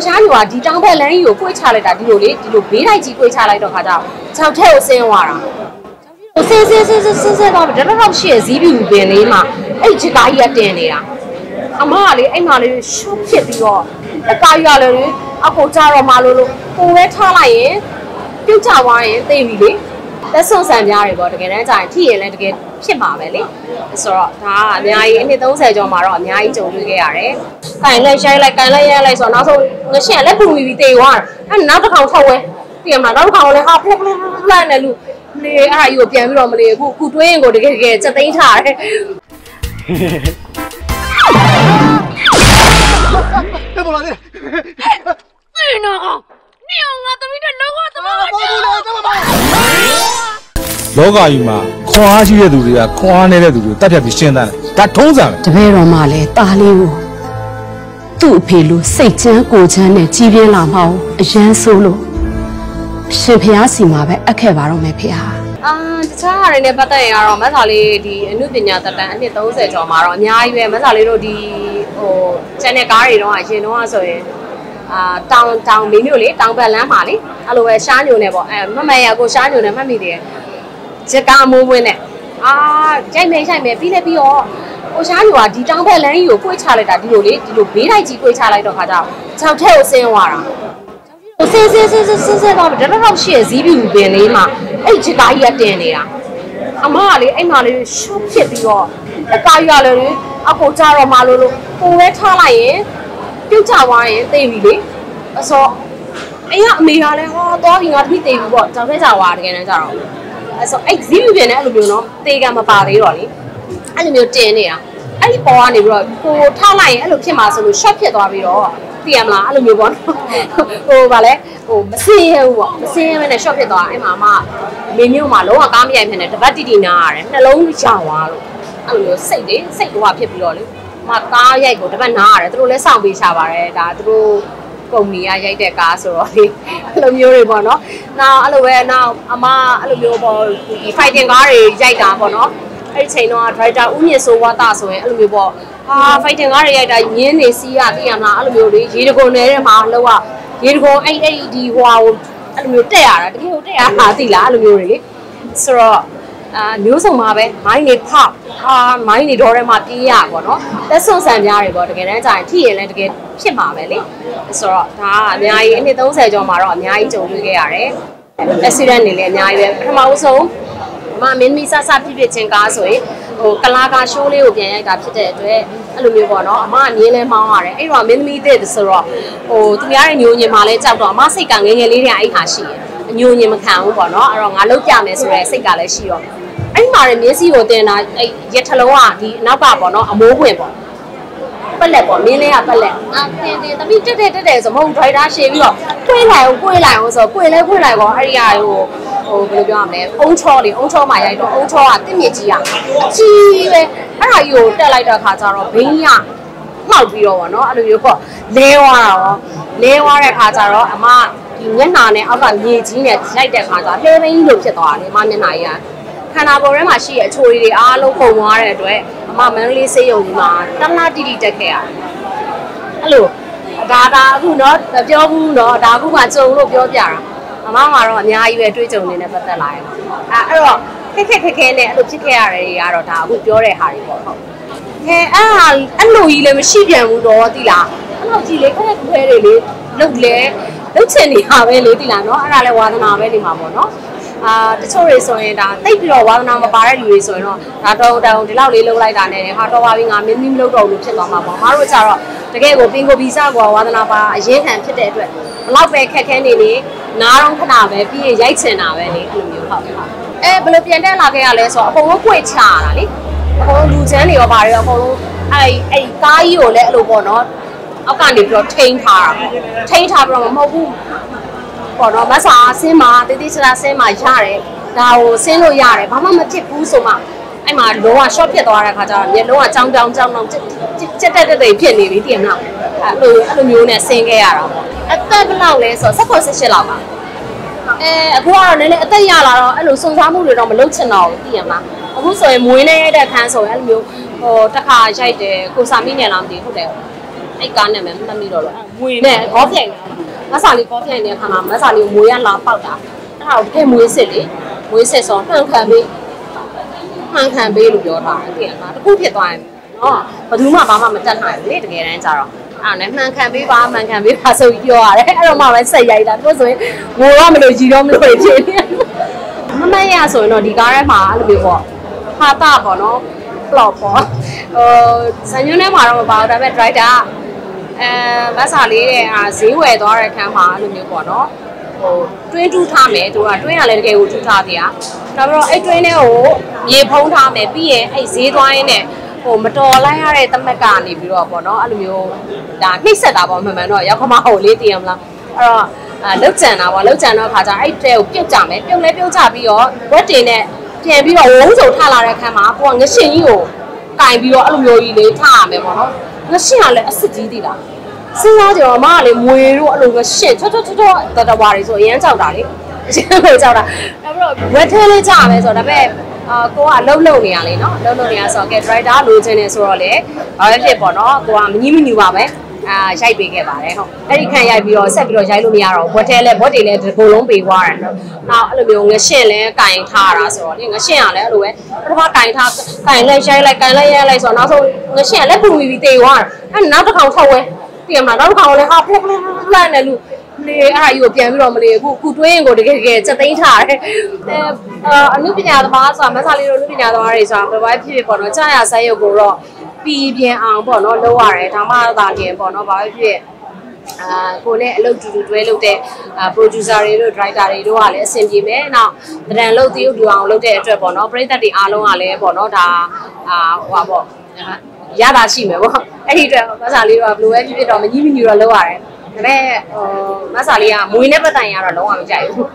ကိုရှားညိုကဒီတောင်ဘက်လမ်းကြီးကိုကိုွေ့ချလိုက်တာဒီလိုလေဒီလိုဘေးတိုက်ကြီးကိုွေ့ချလိုက်တော့ခါကျတော့ခြောက်ထဲကိုဆင်းသွားတာဟိုဆင်းဆင်းဆင်းဆင်းဆင်းဆင်းသွားပြီတရတော့ရှေ့ဇီးပြူပင်လေးမှာအဲ့ချစ်ကားကြီးကတင်နေတာအမကလေအဲ့မှာလေးရှုပ်ဖြစ်ပြီးတော့အကားကြီးကလည်းလေအကိုကြတော့မလို့လို့ကိုပဲထားလိုက်ရင်ပြုတ်ချသွားရင်သိပြီလေလက်စွန်ဆန်ပြားတွေပေါ့တကယ်တမ်းကြာရင်ထိရင်လည်းတကယ် ဖြစ်မှာပဲလေဆိုတော့ဒါကအများကြီးအနှစ်30ကျော်မှာတော့အများကြီးကြုံတွေ့ခဲ့ရတယ်။ကိုင်လိုက်ရိုက်လိုက်ကိုင်လိုက်ရိုက်လိုက်ဆိုတော့နောက်ဆုံးငရှင်ကလက်ပူပြီးတေသွားတယ်။အဲ့နောက်တစ်ခါထောက်ဝဲပြင်မှာနောက်တစ်ခါလည်းဟာဖလက်ဖလက်ဖလက်နဲ့လူလေအဲ့ဒါကြီးကိုပြန်ပြီးတော့မလေးအခုခုတွင်းရင်ကိုတကယ်တကယ်စက်သိမ်းထားတယ်။ပြန်ပေါ်လာတယ်။နေနော်။နေအောင်ငါသမီးတို့လောကသမီးတို့ လောကကြီးမှာခွန်အားရှိတဲ့သူတွေကခွန်အားနည်းတဲ့သူတွေကိုတတ်ဖြတ်ပြီးရှင်းတတ်တယ်ဒါထုံးစံပဲတပည့်တော်မှလည်းตาလေးကိုသူ့အဖေလိုစိတ်ချမ်းကိုချမ်းနဲ့ကြီးပြင်းလာမအောင်အရန်ဆိုးလို့ရှင်ဖျားစီမှာပဲအပ်ခဲ့ပါတော့မယ်ဖေဟာအာတခြားဟာတွေနဲ့ပတ်သက်ရင်ကတော့မဆာလေးဒီအမှုပညာတက်တန်းအနှစ်30ကျော်မှာတော့အများကြီးပဲမဆာလေးတို့ဒီဟို channel ကားတွေတော့အရင်တော့ဆိုရင်အာတောင်တောင်မင်းမျိုးလေတောင်ဘက်လမ်းမှာလေအဲ့လိုပဲရှားညိုနေပေါ့အဲမမရကိုရှားညိုနေမှတ်မိတယ် ချက်ကားမိုးမွင်းနဲ့အာကြိုက်မယ်ကြိုက်မယ်ပြီးလဲပြီးတော့ကိုရှားညိုကဒီတောင်ဘက်လမ်းကြီးကိုကိုွေ့ချလိုက်တာဒီလိုလေဒီလိုဘေးတိုက်ကြီးကိုွေ့ချလိုက်တော့ခါကျတော့ခြောက်ထဲကိုဆင်းသွားတာဟိုဆင်းဆင်းဆင်းဆင်းဆင်းဆင်းသွားပြီတရတော့ရှေ့ဇီးပြူပင်လေးမှာအဲ့ချစ်ကားကြီးကတင်နေတာအမကလေအဲ့မှာလေးရှုပ်ဖြစ်ပြီးတော့အကားကြီးကလည်းလေအကိုကြတော့မလို့လို့ကိုပဲထားလိုက်ရင်ပြုတ်ချသွားရင်သိပြီလေအစောအရင်အမေကလည်းဟောသွားပြီငါတပိသိပြီပေါ့ကြောက်ခဲကြသွားတကယ်တမ်းကြတော့ အဲ့ဆိုအဲ့ဇီးပြူပင်နဲ့အဲ့လိုမျိုးနော်တေကံမပါသေးတော့လေအဲ့လိုမျိုးတင်နေတာအဲ့ဒီပေါ်ကနေပြီးတော့ကိုထားလိုက်ရင်အဲ့လိုဖြစ်မှာဆိုလို့ short ဖြစ်သွားပြီးတော့သိရမလားအဲ့လိုမျိုးပေါ့နော်ဟိုဗာလဲဟိုမစင်းရဘူးပေါ့မစင်းရမဲနဲ့ short ဖြစ်သွားအဲ့မှာအမမေမျိုးမှာလုံးဝကားမရိုက်ဖြစ်နေတပတ်တီတီနာရတယ်နှလုံးရောင်သွားလို့အဲ့လိုမျိုးစိတ်လေစိတ်တော့ဖြစ်ပြီးတော့လေအမကားရိုက်ကိုတပတ်နာရတယ်သူတို့လည်းစောင့်ပေးချပါတယ်ဒါသူတို့ ကုမ္ပဏီကရိုက်တဲ့ကားဆိုတော့လေအဲ့လိုမျိုးတွေပေါ့နော်။နောက်အဲ့လိုပဲနောက်အမအဲ့လိုမျိုးပေါ့ဒီ fighting ကားတွေရိုက်တာပေါ့နော်။အဲ့ဒီချိန်တော့ driver ဦးမြင့်စိုးဝါတာဆိုရင်အဲ့လိုမျိုးပေါ့ဟာ fighting ကားတွေရိုက်တာညင်းနေစီးရသိရမလားအဲ့လိုမျိုးလေရေတကုံနေတဲ့မှာလောက်ရရေတကုံအဲ့အဲ့ဒီဟွာကိုအဲ့လိုမျိုးတက်ရတာတကယ်ကိုတက်ရတာသိလားအဲ့လိုမျိုးတွေလေဆိုတော့ အာမျိုးစုံမှာပဲမိုင်းနေဖောက်ဟာမိုင်းနေတော့ထဲမှာပြေးရပါတော့လက်စွန်ဆန်ပြားတွေပေါ့တကယ်တမ်းကြာရင်ထိရင်လည်းတကယ်ဖြစ်မှာပဲလေဆိုတော့ဒါကအများကြီးအနှစ်30ကျော်မှာတော့အများကြီးကြုံတွေ့ခဲ့ရတယ် accident တွေလည်းအများကြီးပဲပထမဦးဆုံးမမင်းမီဆဆပြပြချင်းကားဆိုရင်ဟိုကလာကာရှိုးလေးကိုပြန်ရိုက်တာဖြစ်တဲ့အတွက်အဲ့လိုမျိုးပေါ့နော်အမကမြင်းလဲမောင်းရတယ်အဲ့တော့မင်းသမီးတဲ့ဆိုတော့ဟိုသူများရဲ့ညိုညင်မှာလဲကြောက်တော့အမစိတ်ကငယ်ငယ်လေးတည်းအဲ့ဟာရှိတယ် အညိုညင်မခံဘူးပေါ့နော်အဲ့တော့ငါလောက်ပြမယ်ဆိုရဲစိတ်ကလည်းရှိတော့အဲ့ဒီမှာလည်းမျက်စိကိုတင်တာအဲ့ရထလုံးကဒီနောက်ကပေါ့နော်အမိုးခွင်ပေါ့ပက်လက်ပေါ့မင်းလေးကပက်လက်အာတင်တင်တမိတက်တက်တက်တက်ဆိုမဟုတ်ဒရိုက်တာရှေ့ပြီးတော့ကွေးလိုက်အောင်ကွေးလိုက်အောင်ဆိုကွေးလဲကွေးလိုက်ကောအဲ့ဒီဟာဟိုဟိုဘယ်လိုပြောရမလဲအုံချောလေးအုံချောမှာရိုက်တော့အုံချောကတစ်မြစ်ကြီးอ่ะကြီးပဲအဲ့ဒါကြီးကိုတက်လိုက်တဲ့ခါကျတော့ဘင်းရမှောက်ပြီးတော့ဗောနော်အဲ့လိုမျိုးပေါ့လဲသွားတာရောလဲသွားတဲ့ခါကျတော့အမ ဒီမျက်နှာနဲ့အောက်ကမြေကြီးနဲ့ရိုက်တဲ့ခါကျလှဲသိန်းလို့ဖြစ်သွားတယ်အမမျက်နှာကြီးကခန္ဓာကိုယ်ထဲမှာရှိတဲ့အချိုတွေအားလုံးပုံသွားတဲ့အတွက်အမမန္တလေးစေးရုံကြီးမှာတလားတီတီတက်ခဲ့ရတယ်အဲ့လိုဒါဒါအခုเนาะမပြောဘူးเนาะဒါအခုမှကြုံလို့ပြောပြတာအမကတော့အများကြီးပဲတွေးကြုံနေတဲ့ပတ်သက်လာရင်အဲအဲ့တော့ခက်ခက်ခက်ခဲနဲ့အဲ့လိုဖြစ်ခဲ့ရတဲ့တွေကတော့ဒါအခုပြောတဲ့ဟာတွေပေါ့ဟုတ်ခဲအဲ့ဟာအဲ့လိုကြီးလည်းမရှိပြန်ဘူးတော့တိလားအဲ့လိုကြီးလေခက်ခက်ခဲတွေလေလုတ်လေ လုတ်ချင်နေတာပဲလေဒီလားနော်အဲ့ဒါလည်းဝါသနာပဲနေမှာပေါ့နော်အာတချို့တွေဆိုရင်ဒါတိတ်ပြီးတော့ဝါသနာမပါတဲ့လူတွေဆိုရင်တော့ဒါတော့တောင်ဒီလောက်လေးလှုပ်လိုက်တာနဲ့ဟာတော့ပါပြီငါမင်းမီးမလှုပ်တော့ဘူးဖြစ်သွားမှာပေါ့မအားတို့ကြတော့တကယ်ကိုပင်ကိုဗီဇကွာဝါသနာပါအရေးခံဖြစ်တဲ့အတွက်ဘလောက်ပဲခက်ခဲနေနေနားတော့ခဏပဲပြီးရင်ရိုက်ချင်တာပဲလေအဲ့လိုမျိုးဟုတ်ပါအဲဘယ်လိုပြန်တက်လာခဲ့ရလဲဆိုတော့အကုန်လုံးကြွေချတာလေအကုန်လုံးလူချမ်းတွေရောပါတယ်အကုန်လုံးအဲ့အဲ့ကားကြီးကိုလည်းအဲ့လိုပေါ့နော် အောက်ကနေပြီးတော့ထိန်းထားတာထိန်းထားပြီးတော့မဟုတ်ဘူးပေါ့နော်မဆာဆင်းမှာတေးသေးချာဆင်းမှာရတယ်ဒါကိုဆင်းလို့ရတယ်ဘာမှမဖြစ်ဘူးဆိုမှအဲ့မှာလုံးဝ short ဖြစ်သွားတဲ့ခါကျတော့မျက်လုံးကကြောင်းကြောင်းကြောင်းကြောင်းကြက်တက်တက်တက်ဖြစ်နေပြီတည်မလားအဲ့လိုအဲ့လိုမျိုးနဲ့ဆင်းခဲ့ရတာပေါ့အသက်ဘယ်လောက်လဲဆိုတော့16 18လောက်ပါအဲအခုကတော့နည်းနည်းအသက်ရလာတော့အဲ့လိုစုံစမ်းမှုတွေတော့မလုပ်ချင်တော့ဘူးတည်ရမလားအခုဆိုရင်မွေးနေရတဲ့ခန်းဆိုရင်အဲ့လိုမျိုးဟိုတစ်ခါရိုက်တယ်ကိုစာမိနေလားမသိဘူးဟုတ်တယ် အဲ့ကားနဲ့မှမှတ်မိတော့လို့မွေနဲ့ကောပြိုင်တာမဆာလေးကောပြိုင်တဲ့ခါမှာမဆာလေးကိုမွေရလာပေါက်တာအဲ့ဒါကိုတကယ်မွေစစ်လေမွေစစ်ဆိုမှန်ခံပြီးမှန်ခံပေးလို့ပြောတာအဲ့ဒီကတခုဖြစ်သွားရင်နော်ဘယ်သူမှဘာမှမတတ်နိုင်ဘူးလေတကယ်တမ်းကျတော့အဲ့နဲ့မှန်ခံပေးပါမှန်ခံပေးပါဆိုပြီးပြောရတယ်အဲ့တော့မှပဲဆက်ရိုက်တာသူဆိုရင်ငိုတော့မလို့ကြီးတော့မလို့ဖြစ်နေမမရဆိုရင်တော့ဒီကားထဲမှာအဲ့လိုမျိုးပေါ့ဟာတာပေါ့နော် plot ပေါ့ဟိုဇန်ညွန်းထဲမှာတော့မပါဘူးဒါပေမဲ့ driver အဲမဆာလေးတဲ့အာဈေးဝယ်သွားတဲ့ခန်းမှာအဲ့လိုမျိုးပေါ့နော်ဟိုတွင်းတူးထားမယ်သူကတွင်းရလဲတကယ်ကိုတူးထားတရားဒါပေမဲ့အဲ့တွင်းထဲကိုမြေဖုံးထားမယ်ပြီးရင်အဲ့ဈေးသွားရင်းနဲ့ဟိုမတော်လိုက်ရတဲ့တမက်ကနေပြီးတော့ပေါ့နော်အဲ့လိုမျိုးဒါနှိမ့်ဆက်တာပေါ့မှန်မှန်တော့ရောက်ခမဟိုလေးတည်ရမလားအဲ့တော့အဲလောက်ကြံတာပေါ့လောက်ကြံတော့ခါကျအဲ့တဲကိုပြုတ်ကြမယ်ပြုတ်လဲပြုတ်ကြပြီးတော့ဝက်တင်နဲ့ပြန်ပြီးတော့ဝုန်းစုံထလာတဲ့ခန်းမှာကိုကငရှင်ကြီးကိုကင်ပြီးတော့အဲ့လိုမျိုးကြီးလေးထားရမယ်ပေါ့နော် ငရှင်ကလည်းအစ်စ်ကြီးတည်တာစဉ်းစားကြတော့အမကလေမွေတို့အဲ့လိုငရှင်ချွတ်ချွတ်ချွတ်ချွတ်တတဝါတွေဆိုအရန်ကြောက်တာလေအရင်ကကြောက်တာအဲ့တော့ဝက်ထဲလေးကြရမယ်ဆိုတော့ဒါပေမဲ့အာကိုကအလုံးလုံးနေရလေနော်အလုံးလုံးနေရဆိုတော့ကဲ driver လိုချင်နေဆိုတော့လေဘာပဲဖြစ်ပေါ့နော်ကိုကမကြီးမညူပါပဲအာရိုက်ပေးခဲ့ပါတယ်ဟုတ်အဲ့ဒီခန့်ရိုက်ပြီးတော့ဆက်ပြီးတော့ရိုက်လို့မရတော့ဘွက်ထဲလဲဘွက်တွေလဲဒီကုလုံးပေးသွားတယ်နော်နောက်အဲ့လိုမျိုးငရှင့်လဲကင်ထားတာဆိုတော့လေငရှင့်ကလည်းအဲ့လိုပဲပထမကင်ထားကင်လဲရိုက်လိုက်ကင်လဲရိုက်လိုက်ဆိုတော့နောက်ဆုံး ငရှင့်ကလက်ပူပြီးပြီးတေသွားတယ်အဲ့နောက်တစ်ခေါက်ထုတ်ဝဲတည်ရမလားနောက်တစ်ခေါက်လဲဟာဖလက်ဖလက်ဖလက်နဲ့လူလေအဲ့ဟာကြီးကိုပြန်ပြီးတော့မလေးအခုခုတွင်းရင်ကိုတကယ်တကယ်စက်သိမ်းထားတယ်အဲအနုပညာသမားဆိုတာမဆာလီတို့အနုပညာသမားတွေဆိုတာဘယ်ဘက်ဖြစ်ဖြစ်ပေါ့နော်ကြာရဆိုင်ရုပ်ကိုတော့ပြည်ပြန်အောင်ပေါ့နော်လုပ်ရတယ်ဒါမှသာလျင်ပေါ့နော်ဘာပဲဖြစ်အာကိုနဲ့အလုပ်တူတူတွဲလုပ်တဲ့အာ producer တွေတို့ director တွေတို့ကလည်းအဆင်ပြေမယ်။နောက်တရံလုပ်သေးတူအောင်လုပ်တဲ့အတွက်ပေါ့နော်ပရိသတ်တွေအားလုံးကလည်းပေါ့နော်ဒါအာဟိုပါပေါ့ ရတာရှိမယ်ပေါ့။အဲ့ဒီအတွက်မဆာလေးတော့ဘယ်လိုပဲဖြစ်ဖြစ်တော့မကြီးမညူတော့လုပ်ရတယ်။ဒါပေမဲ့ဟိုမဆာလေးကမွေးနဲ့ပတ်တိုင်ရတော့လုံးဝမကြိုက်ဘူး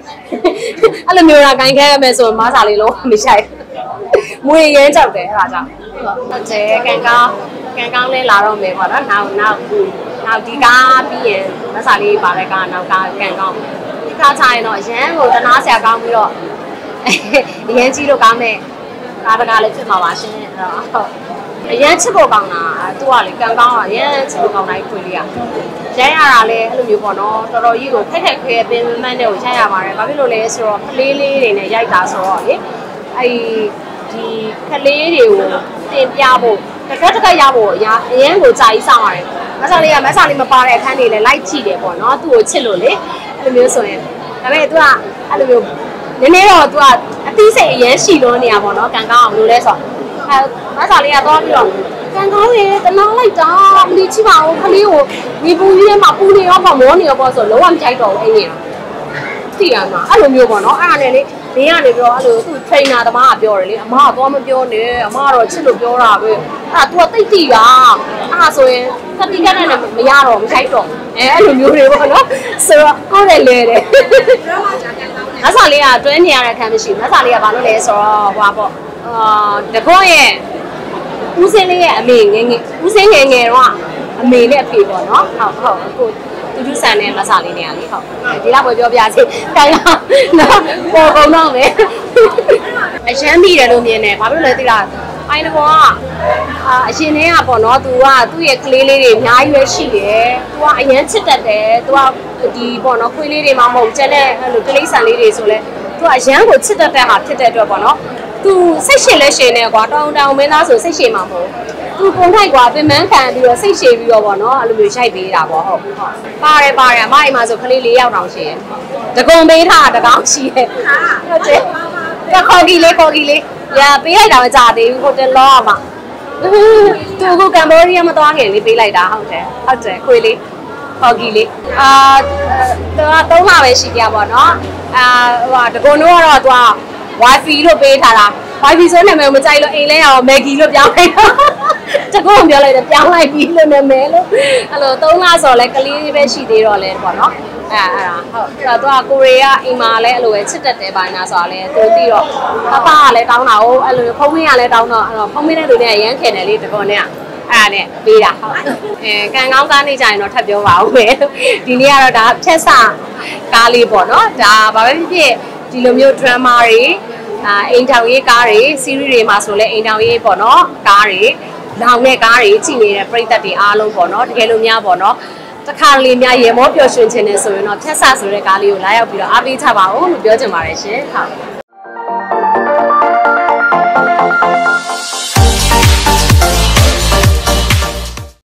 ။အဲ့လိုမျိုးလာဂိုင်းခဲရမယ်ဆိုရင်မဆာလေးလုံးဝမကြိုက်ဘူး။မွေရမ်းကြောက်တယ်အဲ့ဒါကြောင့်ဟုတ်တယ်ကန်ကောင်းကန်ကောင်းလေးလာတော့မယ်ပေါ့နော်နောက်နောက်နောက်ဒီကားပြီးရင်မဆာလေးပါတဲ့ကားနောက်ကားကန်ကောင်းဒီကားချရင်တော့ရမ်းကိုတနာဆရာကောင်းပြီးတော့အရန်ကြီးလို့ကောင်းမဲ့ကားတကားလေးဖြစ်မှာပါရှင်အဲ့တော့ဟုတ် အရန်ချစ်ဖို့ကောင်းတာသူကလေကံကောင်းတာအရန်ချစ်ဖို့ကောင်းတာကြီးတွေ့လေးရရိုင်းရတာလည်းအဲ့လိုမျိုးပေါ့နော်တော်တော်ကြီးကိုခက်ခက်ခဲခဲပင်မန်းတဲ့ကိုရိုင်းရပါတယ်ဘာဖြစ်လို့လဲဆိုတော့ကလေးလေးတွေနဲ့ရိုက်တာဆိုတော့လေအဲ့ဒီကလေးတွေကိုတင်ပြဖို့တကက်တကက်ရဖို့အရင်အရင်ကိုကြာကြီးစောင့်ရတယ်မဆာလေးကမဆာလေးမပါတဲ့အခန်းတွေလည်းလိုက်ကြည့်တယ်ပေါ့နော်သူ့ကိုချစ်လို့လေအဲ့လိုမျိုးဆိုရင်ဒါပေမဲ့သူကအဲ့လိုမျိုးနည်းနည်းတော့သူကအသိစိတ်အရင်ရှိလို့နေရပါတော့ကံကောင်းအောင်လို့လဲဆိုတော့ အဲမဆာလေးကတော့ပြီးတော့ကန်ကောင်းရေတနာလိုက်တာမလီချိပါအောင်ခလေးကိုဒီပူကြီးထဲမှာပူနေရောပေါ့မောနေရောပေါ့ဆိုလုံးဝမကြိုက်တော့ဘူးအဲ့နေတာသိရမှာအဲ့လိုမျိုးပေါ့နော်အဲ့ဒါနဲ့လေဘေးကနေပြောအဲ့လိုသူ့ trainer သမားကပြောတယ်လေအမကတော့မပြောနဲ့အမကတော့ချစ်လို့ပြောတာပဲအဲ့ဒါ तू ကတိတ်တိတာအဲ့ဒါဆိုရင်သတိကနဲ့မရတော့မကြိုက်တော့အဲအဲ့လိုမျိုးတွေပေါ့နော်ဆိုတော့ကိုယ်လည်းလဲတယ်မဆာလေးကတွဲနေရတဲ့အခန်းမရှိဘူးမဆာလေးကဘာလို့လဲဆိုတော့ဟွာပေါ့ အာတကောရဲ့ဦးစင်းလေးရဲ့အမေငယ်ငယ်ဦးစင်းငယ်ငယ်တော့အမေနဲ့အဖေပေါ့နော်ဟုတ်ဟုတ်ကိုတူတူဆန်နဲ့မဆာလေးနေရလေဟုတ်ဒီလောက်ပဲပြောပြစီခိုင်းတော့နော်ပေါ်ကုန်တော့မယ်အရန်မိတယ်လို့မြင်တယ်ဘာဖြစ်လို့လဲသိလားအိုင်းတော်ကအအရှင်ထဲကပေါ့နော်သူကသူ့ရဲ့ကလေးလေးတွေအများကြီးပဲရှိတယ်သူကအရန်ချစ်တတ်တယ်သူကဒီပေါ့နော်ခွေးလေးတွေမှမဟုတ်ကျန်တဲ့အဲ့လိုကလေးဆန်လေးတွေဆိုလဲသူကအရန်ကိုချစ်တတ်တဲ့ဟာဖြစ်တဲ့အတွက်ပေါ့နော် तू စိတ်ရှင်လဲရှင်နေကွာတောင်းတောင်းမင်းသားဆိုစိတ်ရှင်မှာမဟုတ်။ तू ပုံထိုက်ကွာပင်မခံပြီးတော့စိတ်ရှည်ပြီးတော့ပေါ့နော်အဲ့လိုမျိုးရိုက်ပေးတာပေါ့ဟုတ်ဟုတ်ပါတယ်ပါတယ်အမအိမ်မှာဆိုကလေး၄ယောက်တောင်ရှိရယ်တကုံပေးထားတကောင်ရှိရယ်ဟုတ်တယ်ကခေါ်ကြီးလေးခေါ်ကြီးလေးညာပေးလိုက်တာမကြသေးဘူးဟိုတယ်လောကမှာသူကကမ်ဘောဒီးယားမသွားခင်လေးပေးလိုက်တာဟုတ်တယ်ဟုတ်တယ်ခွေလေးခေါ်ကြီးလေးအာသူက၃လပဲရှိကြပါတော့အာဟိုတကုံတော့ကတော့သူက wifi လို့ပေးထားတာ wifi ဆိုနာမည်မကြိုက်လို့အိမ်လဲရအောင် Maggie လို့ပြောင်းလိုက်တာတကုံပြောလိုက်တယ်ပြောင်းလိုက်ပြီလို့နာမည်လို့အဲ့လို၃လဆိုလဲကလေးပဲရှိသေးတော့လဲပေါ့နော်အဲအဲ့ဒါဟုတ်အဲ့တော့သူကကိုရီးယားအိမ်မှာလည်းအဲ့လိုပဲချစ်တတ်တယ်ပါညာဆိုတာလဲသူသိတော့ပပကလည်းတောင်းတာဟုတ်အဲ့လိုဖုန်းမင်းကလည်းတောင်းတော့အဲ့တော့ဖုန်းမင်းတဲ့လူနဲ့ရမ်းခင်တယ်လေတကောနဲ့အဲ့ဒါနဲ့ပေးတာဟုတ်အဲကန်ကောင်းကားနေကြရင်တော့ထပ်ပြောပါဦးမယ်ဒီနေ့ကတော့ဒါဖြက်စကားလေးပေါ့နော်ဒါဘာပဲဖြစ်ဖြစ် ဒီလိုမျိုး drama တွေအာအိမ်ထောင်ရေးကားတွေ series တွေမှာဆိုလဲအိမ်ထောင်ရေးပေါ့နော်ကားတွေလောင်တဲ့ကားတွေကြည့်နေတဲ့ပရိသတ်တွေအားလုံးပေါ့နော်တကယ်လို့များပေါ့နော်တခါတလေများရေမောပျော်ရွှင်ခြင်းနဲ့ဆိုရင်တော့ဖြတ်ဆဆိုတဲ့ကားလေးကိုလာရောက်ပြီးတော့အားပေးကြပါဦးလို့ပြောချင်ပါတယ်ရှင်ဟုတ်